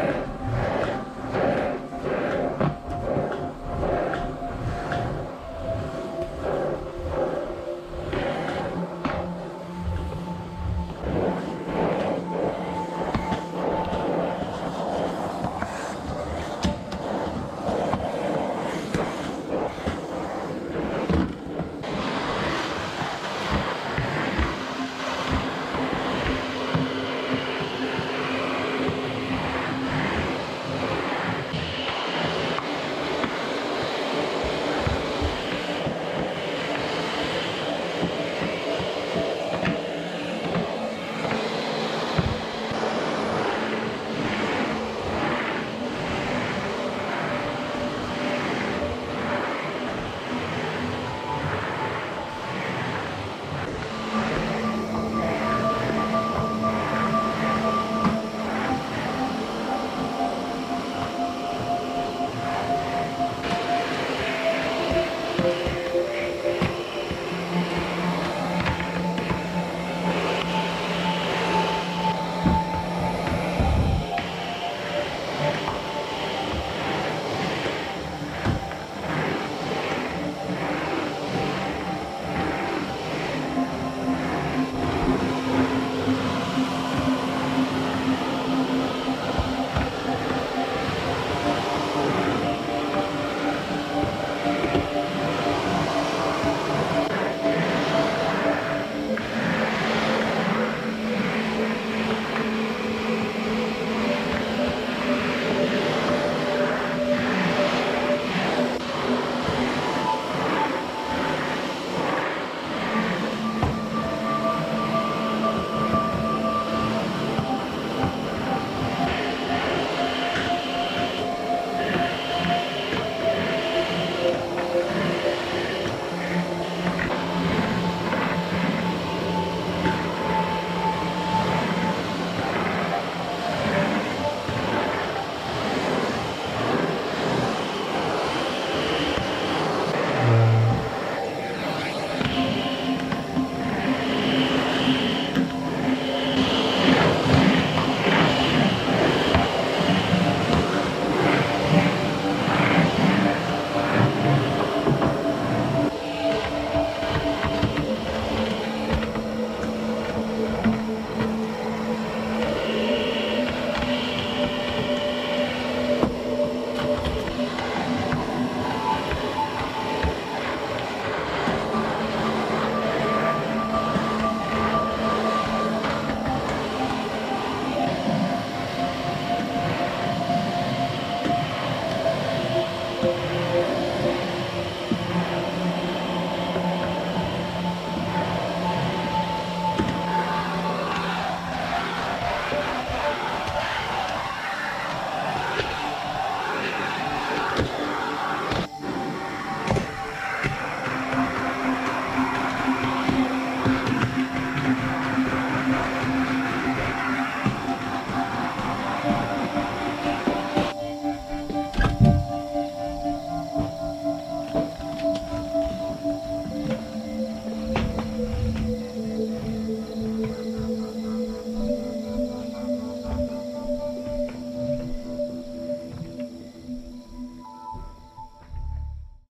Amen.